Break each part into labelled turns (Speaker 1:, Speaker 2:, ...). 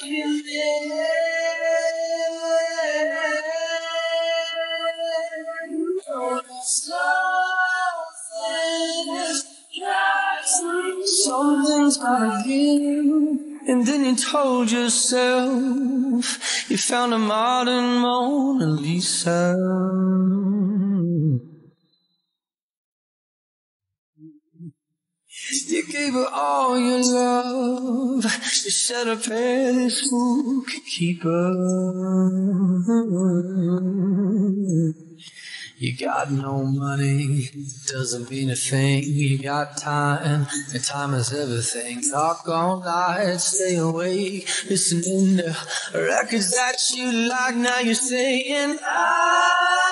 Speaker 1: you Something's gotta give. And then you told yourself you found a modern Mona Lisa. You gave her all your love. You said a this fool could keep her. You got no money, doesn't mean a thing. You got time, and time is everything. Talk all night, stay awake, listening to records that you like. Now you're saying, I,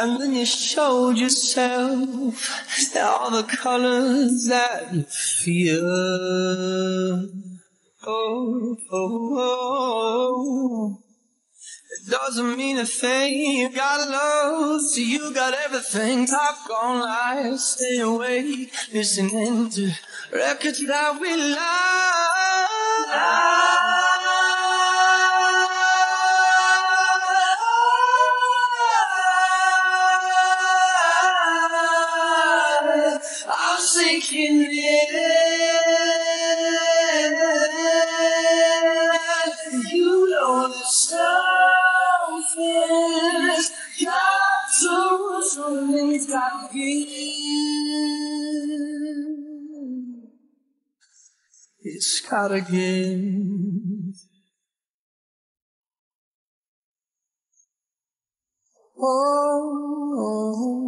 Speaker 1: And then you showed yourself all the colors that you feel. Oh, oh, oh. It doesn't mean a thing. You got love, so you got everything. Talk all night, stay awake, listening to records that we love. It's gotta give. Oh,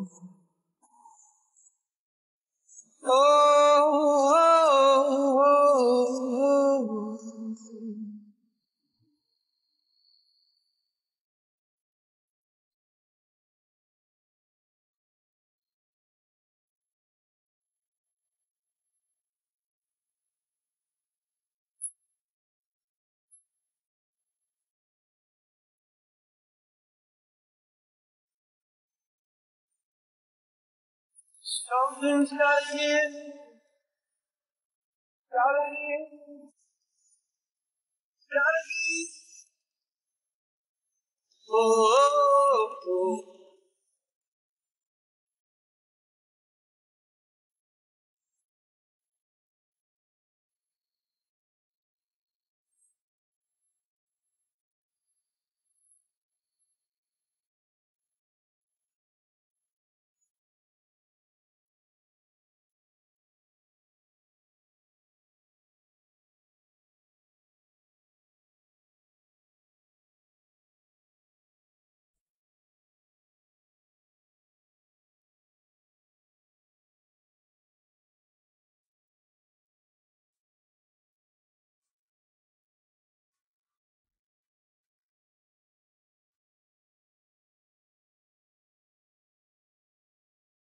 Speaker 1: Something's gotta give. Gotta give.